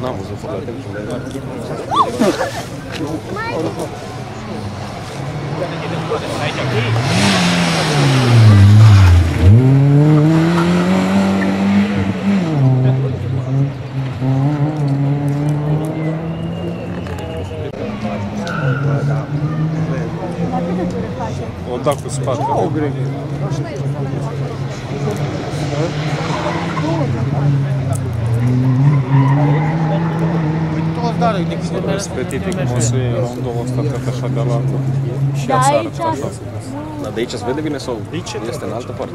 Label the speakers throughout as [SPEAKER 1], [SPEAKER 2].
[SPEAKER 1] N-am văzut foc la televizor.
[SPEAKER 2] O da cu spatele. Vezi pe Titi cum o să iei rondul ăsta tot așa de la Și
[SPEAKER 3] Da,
[SPEAKER 2] ea sară
[SPEAKER 3] aici
[SPEAKER 2] tot așa.
[SPEAKER 1] Dar de aici se vede bine sau este în altă parte?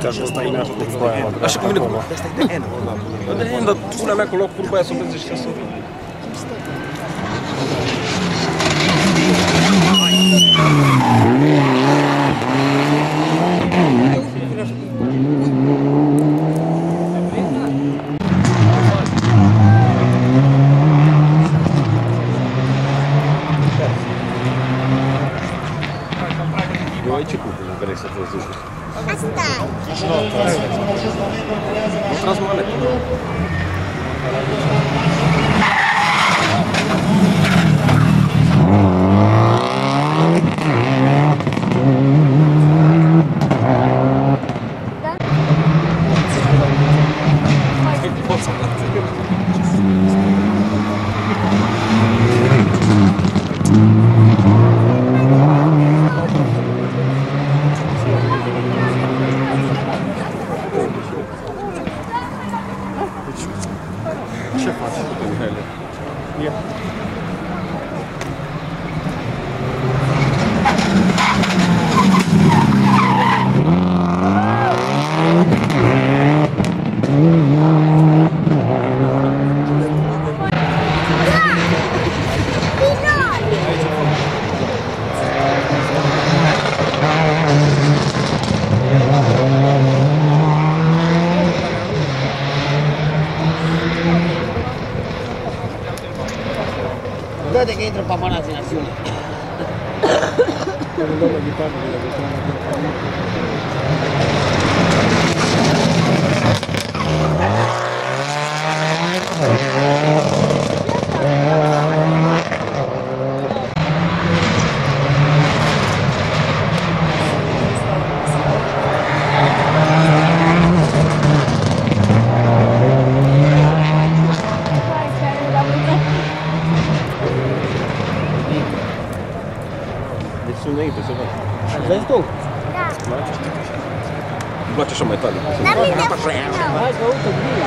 [SPEAKER 1] pula.
[SPEAKER 2] Te-aș ăsta e cu aia la
[SPEAKER 1] Așa cum vine cu Asta e de N. De N, dar pula mea cu loc curba aia să o vezi și să Eu
[SPEAKER 4] Vezi tu?
[SPEAKER 1] Îmi place așa mai tare.
[SPEAKER 4] Hai că uite, bine.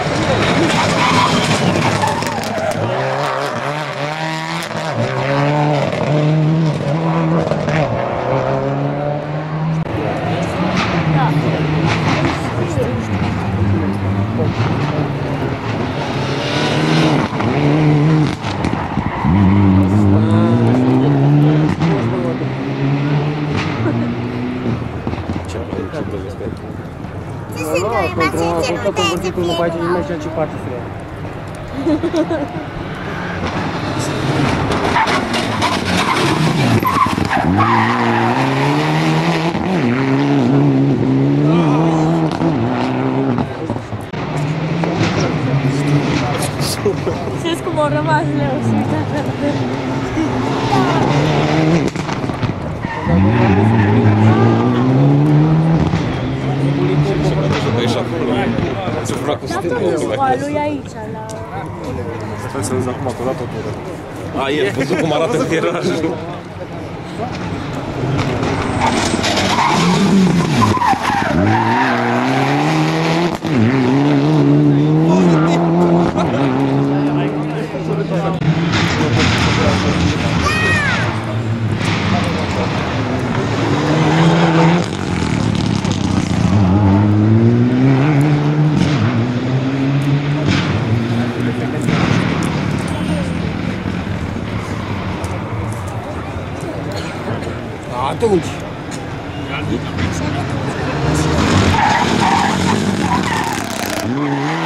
[SPEAKER 1] Ce ce de este?
[SPEAKER 4] Pentru că vorbim cu nu face nimeni și ce parte să
[SPEAKER 2] vezi acum că dată tură.
[SPEAKER 1] A, e, văzut cum arată
[SPEAKER 5] tirajul. Mm-hmm. 안
[SPEAKER 1] 뜨거지. 음.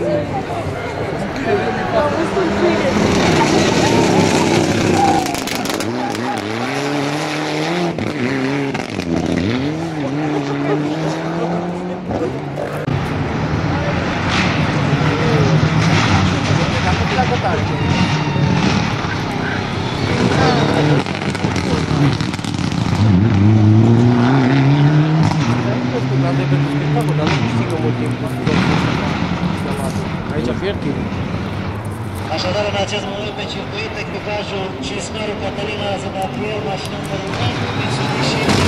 [SPEAKER 1] Gracias.
[SPEAKER 4] Așadar, în acest moment pe circuit, echipajul Cisnaru Catalina Zăbatriel, mașină numărul 4, Mitsubishi,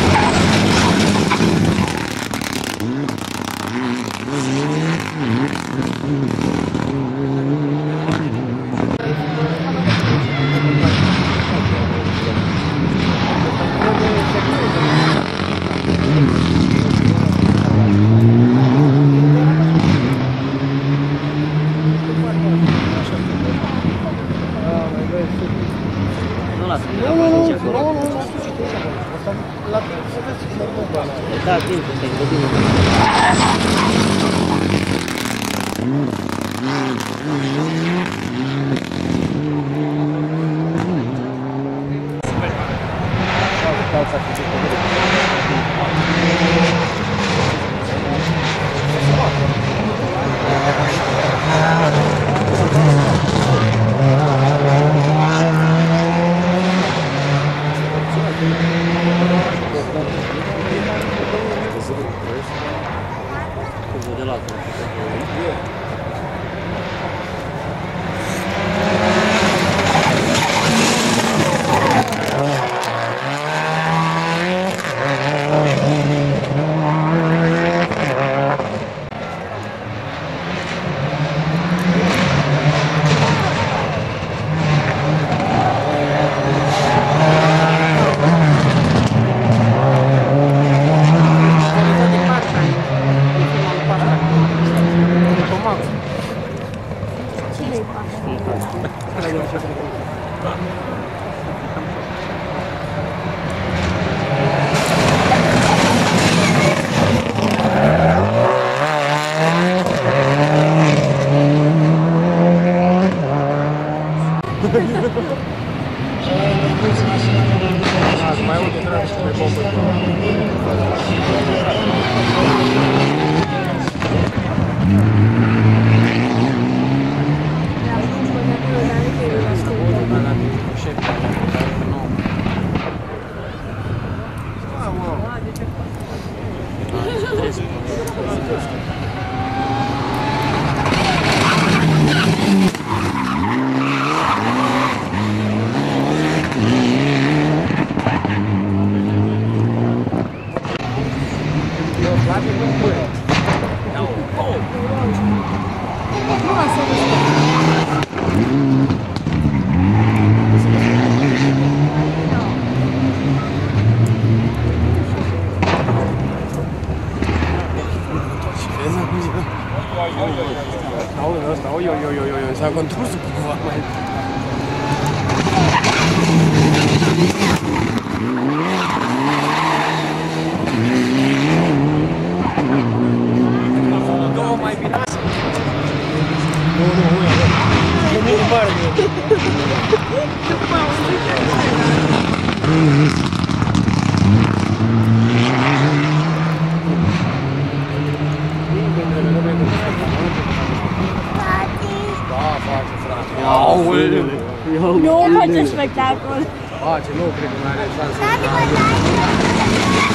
[SPEAKER 1] like that
[SPEAKER 6] one. Oh, it's a no, pretty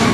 [SPEAKER 4] man.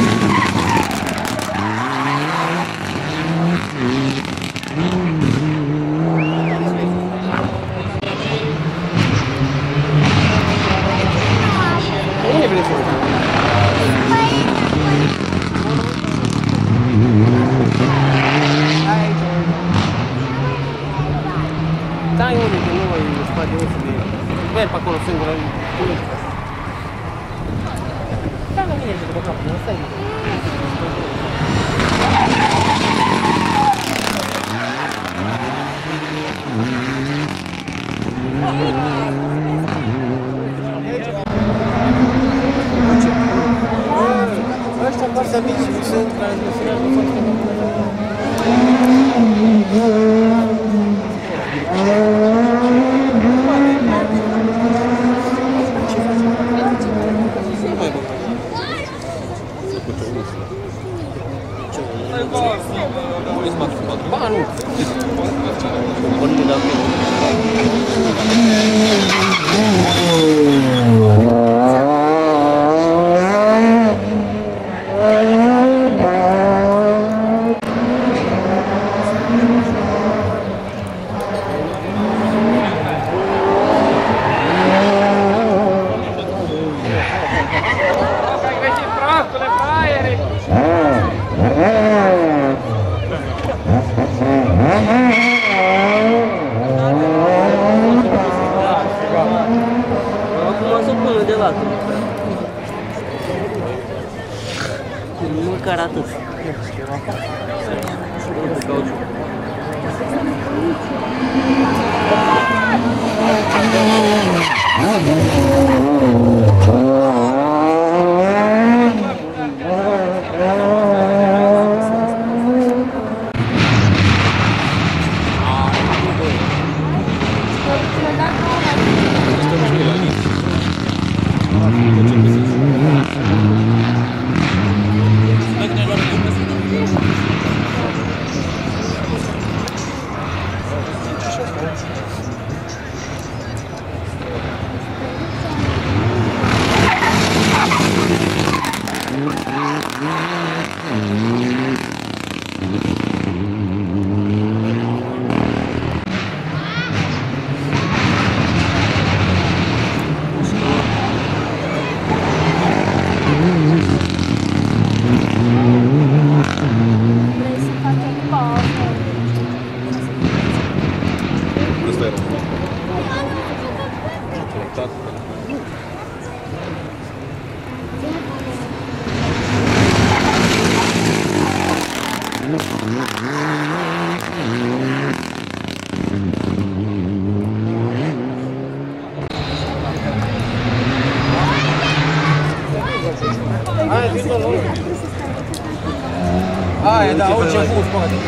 [SPEAKER 4] Koca bu uzman adam.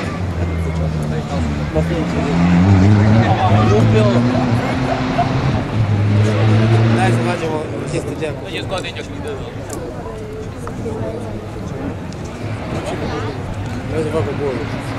[SPEAKER 4] Bakın içeri. Yok yok. Nice maçı bu. Kestireceğim. Yüz gol edecek miydi? Hadi bakalım bu olur.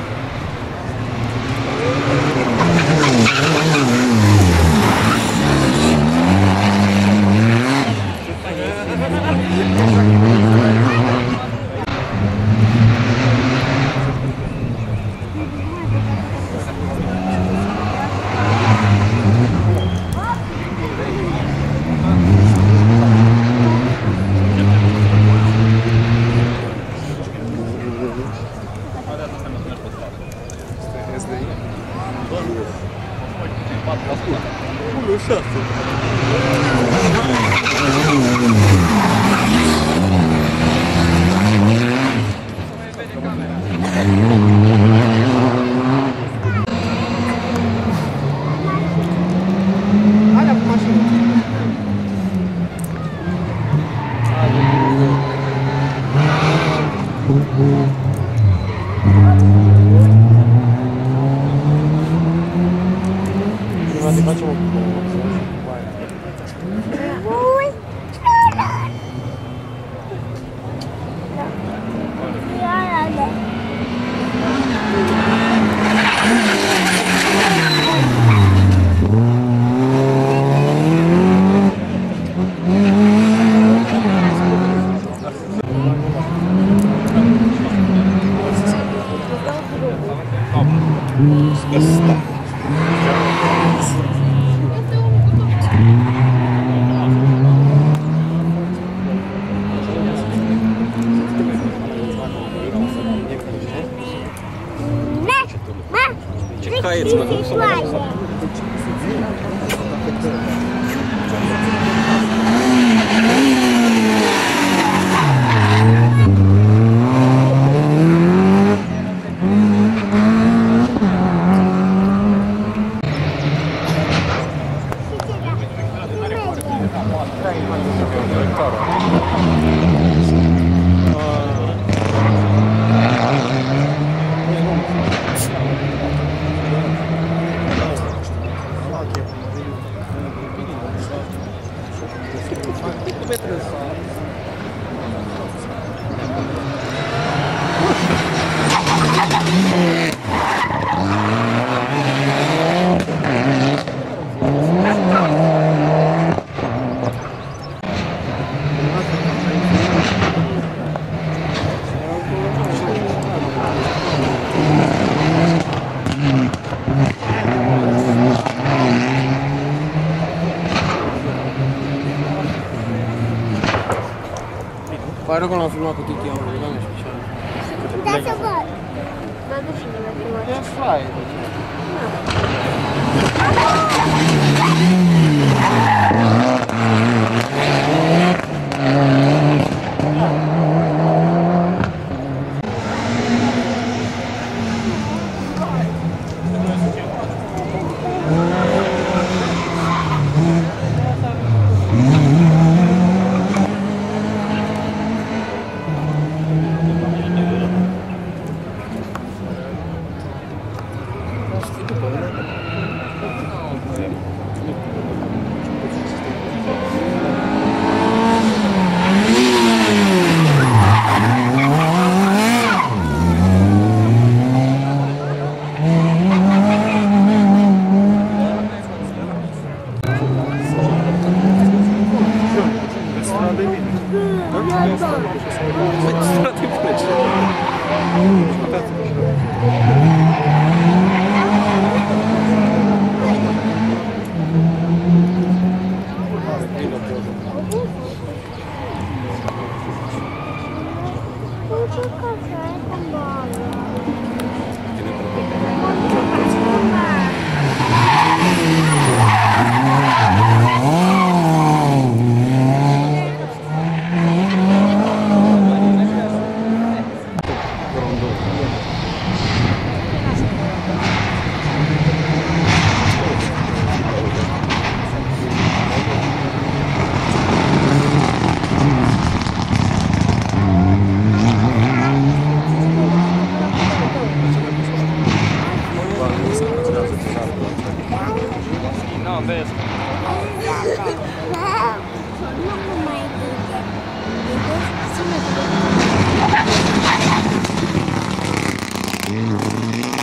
[SPEAKER 4] Pare că
[SPEAKER 3] l-am
[SPEAKER 7] Mm-hmm.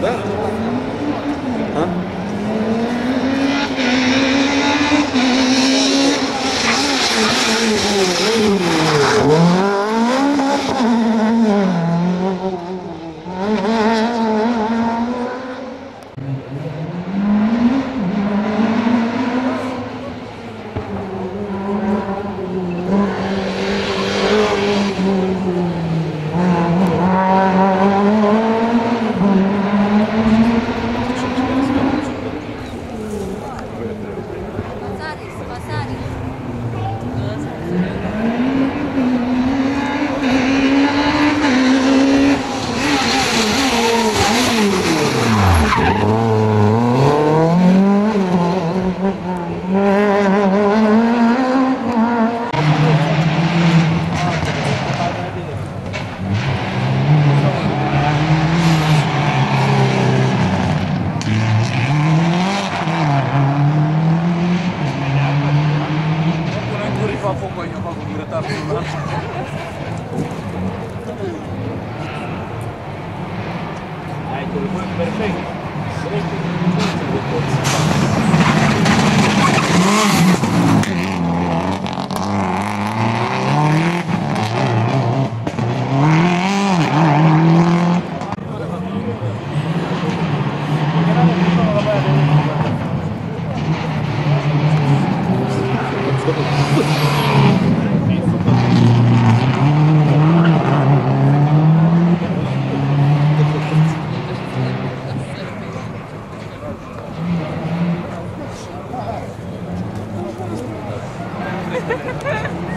[SPEAKER 7] Да? А? Yeah.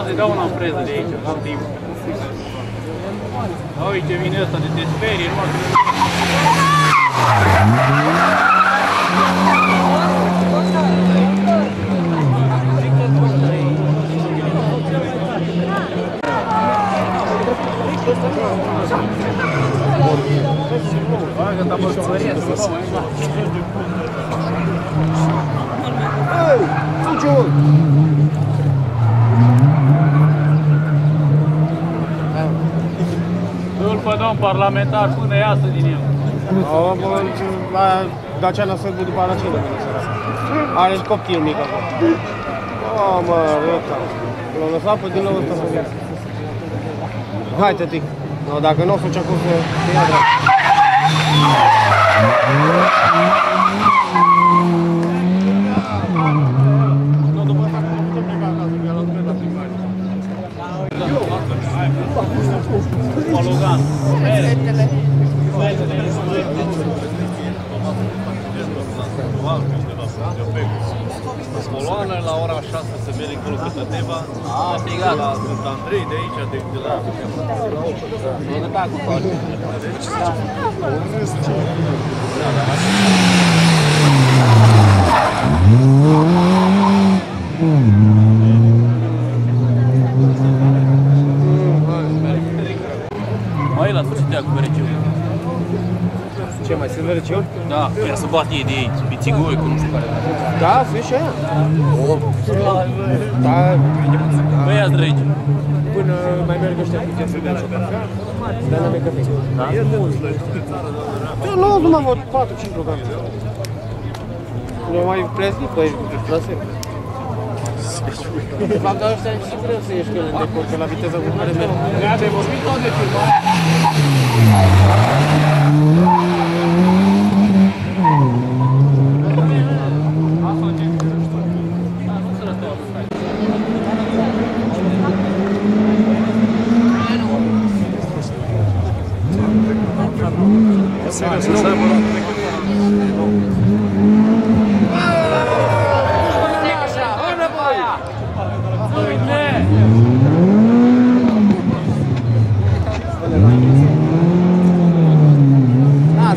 [SPEAKER 4] Quase dá uma
[SPEAKER 7] presa não tem parlamentar până iasă din el.
[SPEAKER 4] O, bă, la Daciana Sârbu după Aracina. Are copil mic acolo. O, mă, ăsta. L-a lăsat pe din nou ăsta să vină. Hai, tătic. No, dacă nu o să ce acum să să ia drept. Nu, după asta nu putem pleca acasă, că l-a ducat la plimbare.
[SPEAKER 7] Mologan.
[SPEAKER 8] Coloana la ora 6 se vede acolo pe Tăteva. A, la Sfânt Andrei de aici, de, de la...
[SPEAKER 7] Mai la sfârșit de cu vereciu.
[SPEAKER 4] Ce mai sunt vericiuni?
[SPEAKER 7] Da, chiar să bat ei de ei, pe țigoi, cu nu știu care.
[SPEAKER 4] Da, sunt și aia. Da,
[SPEAKER 7] Băiați drăgi.
[SPEAKER 4] până mai merg ăștia puțin să bea și o cafea, dar n-am mai cafea. Da? Nu, nu m-am văzut 4-5 programe. Nu mai plesni pe aici, plase. De fapt, dar ăștia și vreau să ieși că de decor, că la viteza cu care merg. Ți-ai vorbit tot de filmare? Las,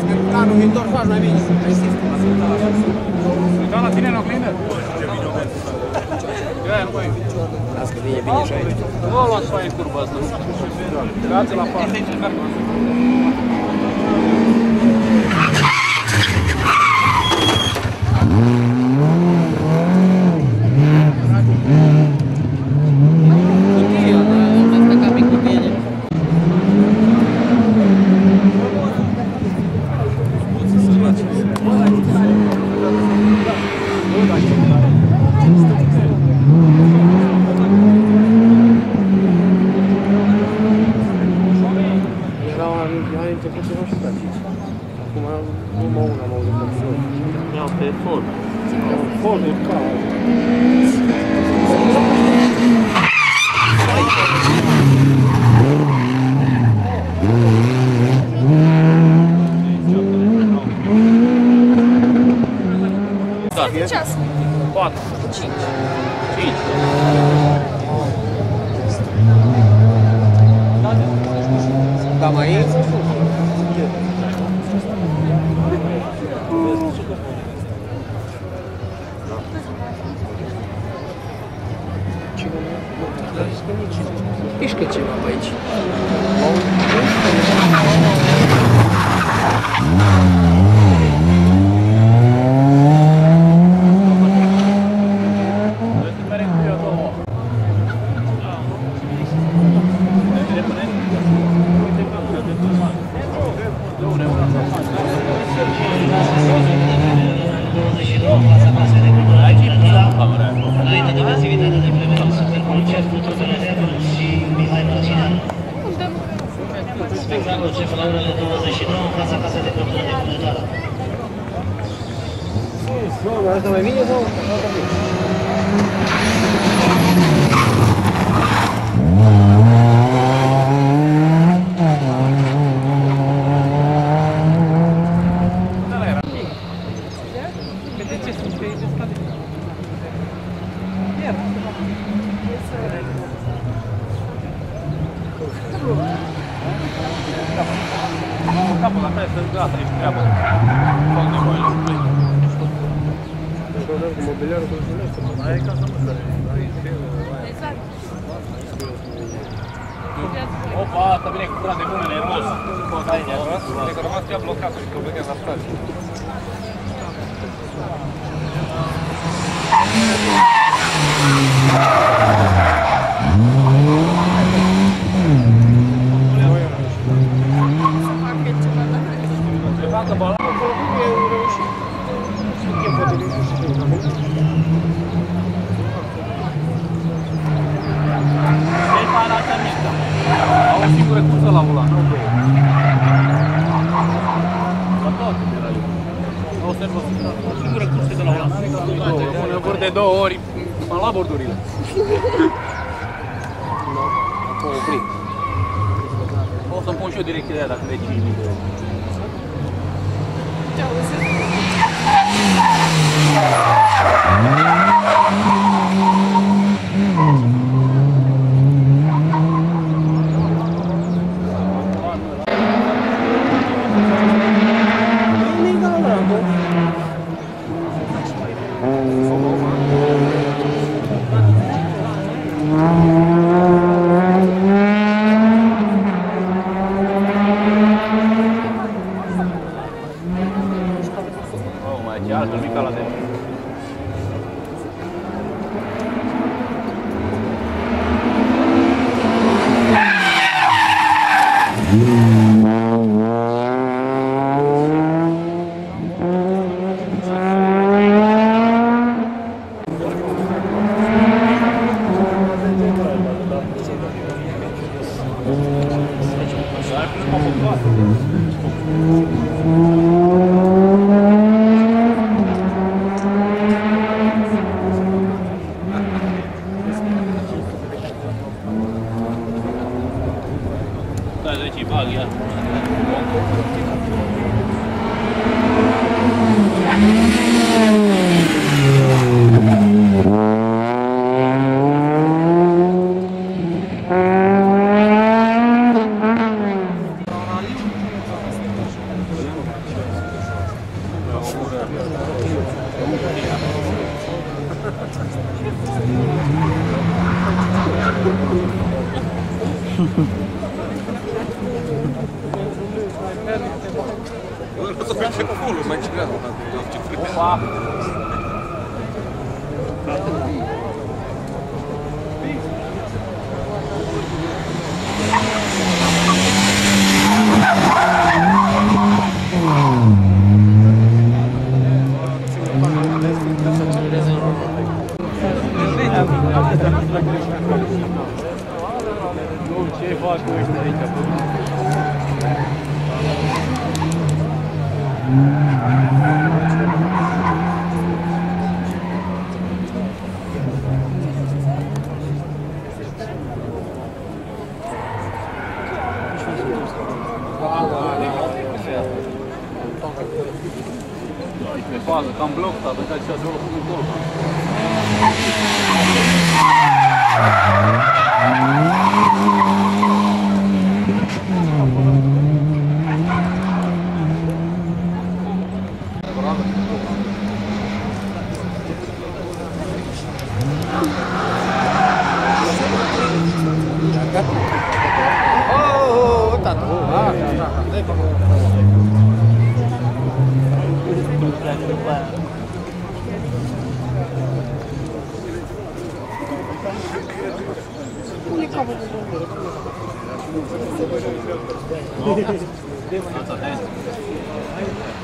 [SPEAKER 4] că anul viitor faci mai bine.
[SPEAKER 7] Da la tine în oglindă? Ia, nu mai.
[SPEAKER 4] Las că vine bine și aici.
[SPEAKER 7] Nu o luați fain curba asta. Dați la parte.
[SPEAKER 4] tamanho. bată bala, acolo e reușit. Sunt e potrivit cu
[SPEAKER 7] și Mecana asta mișcă. Au o singură cursă la volan, nu două. O singură de la volan. Până vor de două ori, mă la bordurile.
[SPEAKER 4] Acolo oprit.
[SPEAKER 7] O să pun și eu direcția de aia dacă vei 5 minute. Thank you.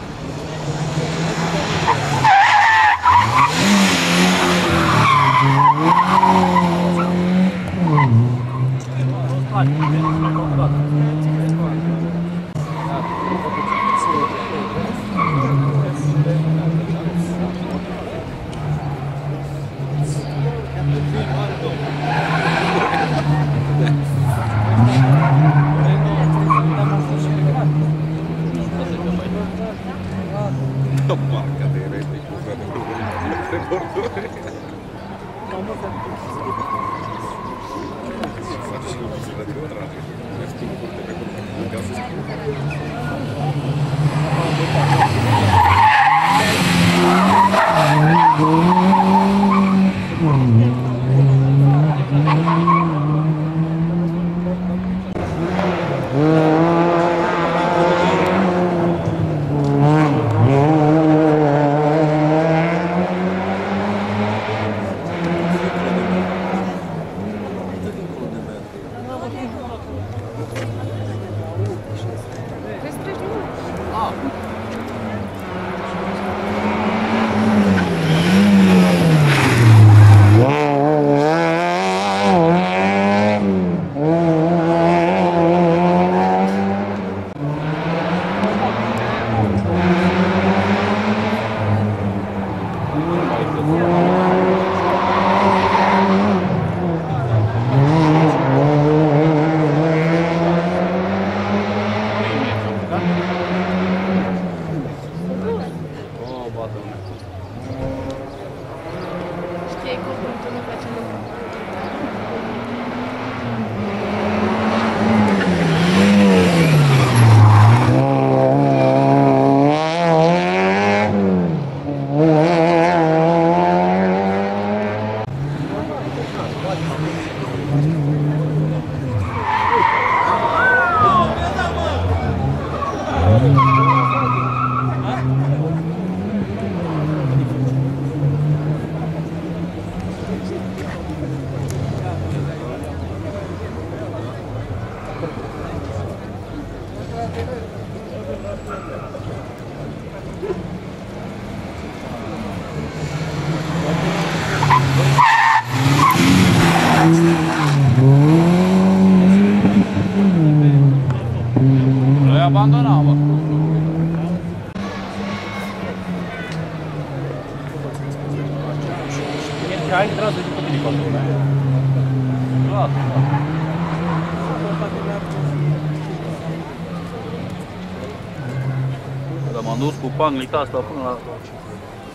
[SPEAKER 7] panglica asta până la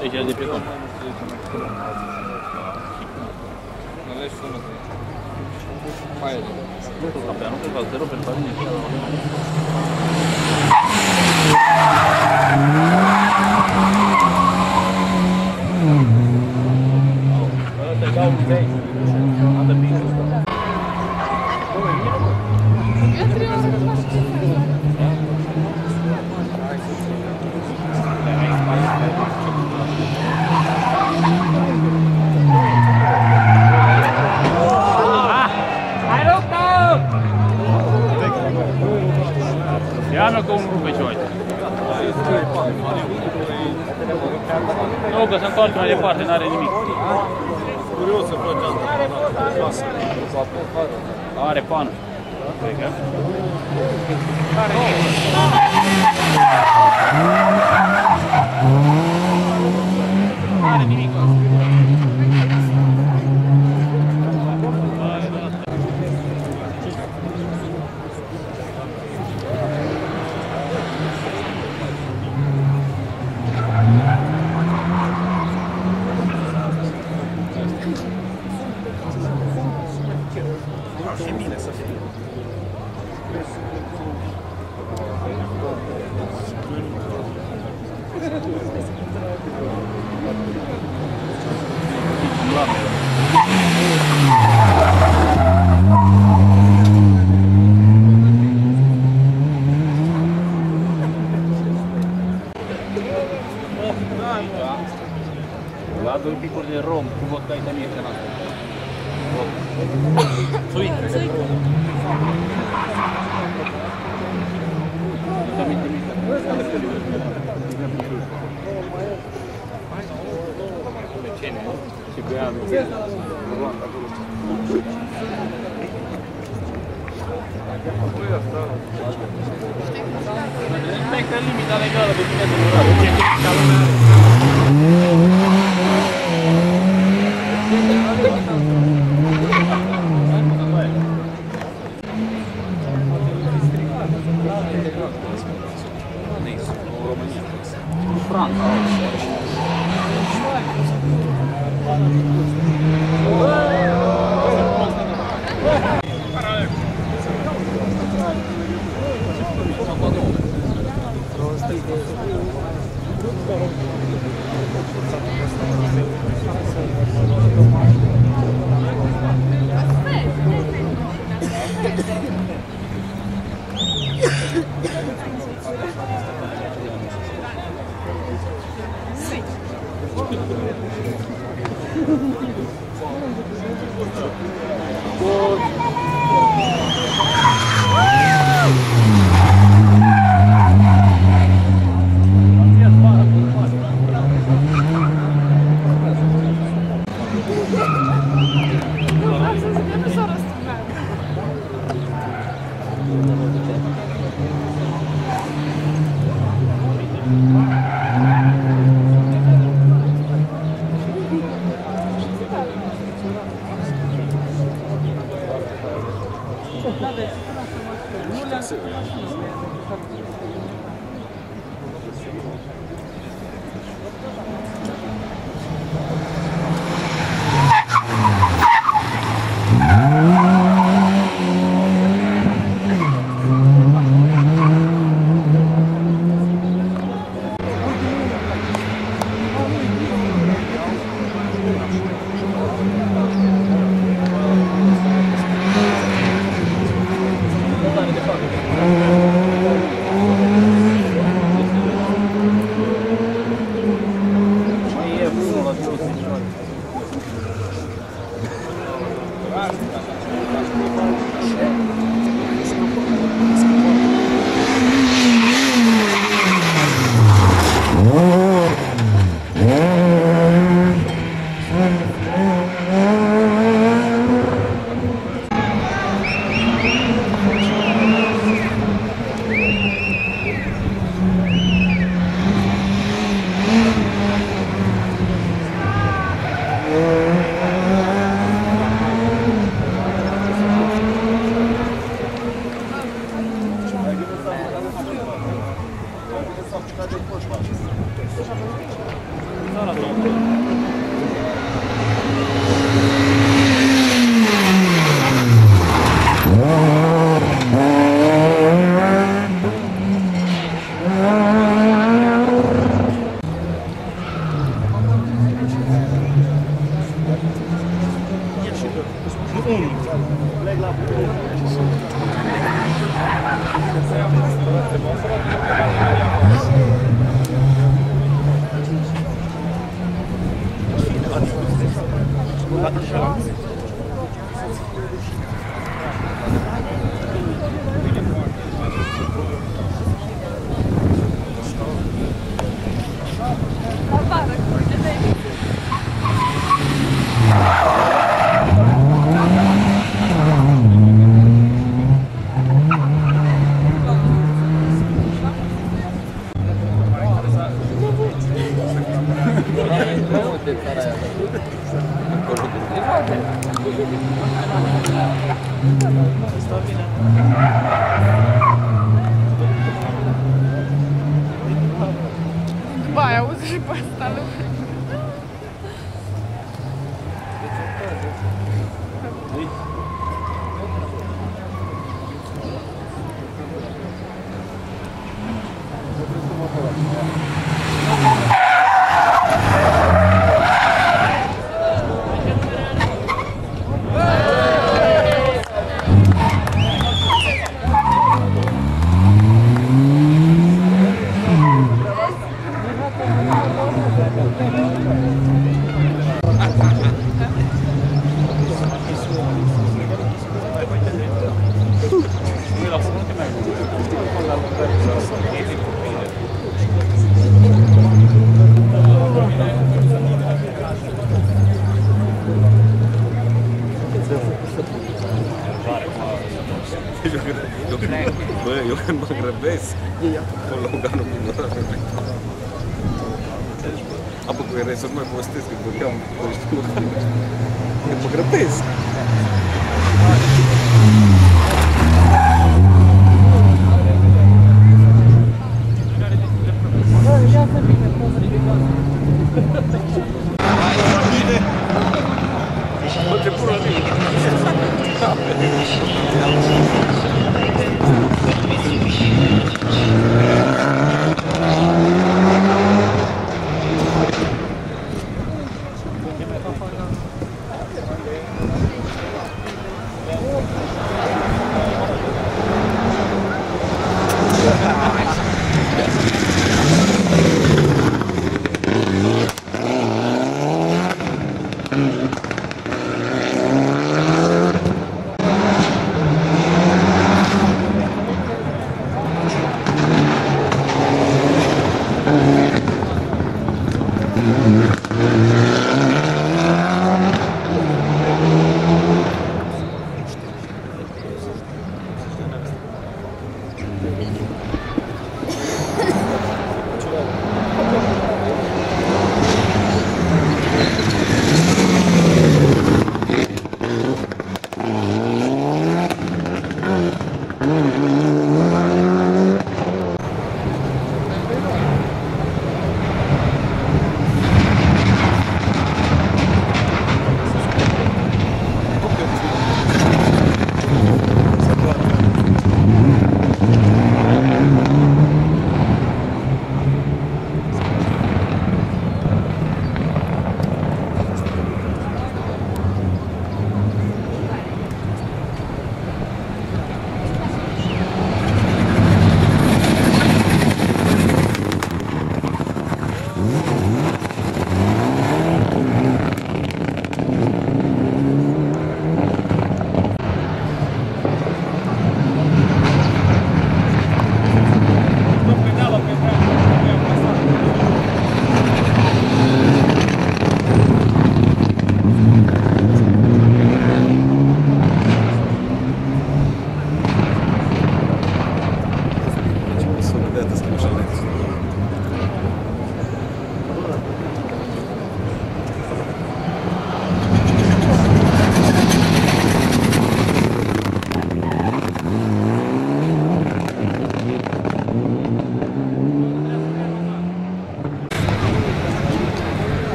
[SPEAKER 7] legea de pe întoarce mai departe, n-are nimic.
[SPEAKER 8] Curios să faci asta.
[SPEAKER 7] Are pană. Cred că. Are nimic. Are nimic.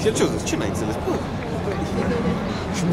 [SPEAKER 2] Și
[SPEAKER 1] el ce zis? Ce n-ai înțeles? Păi. Și nu.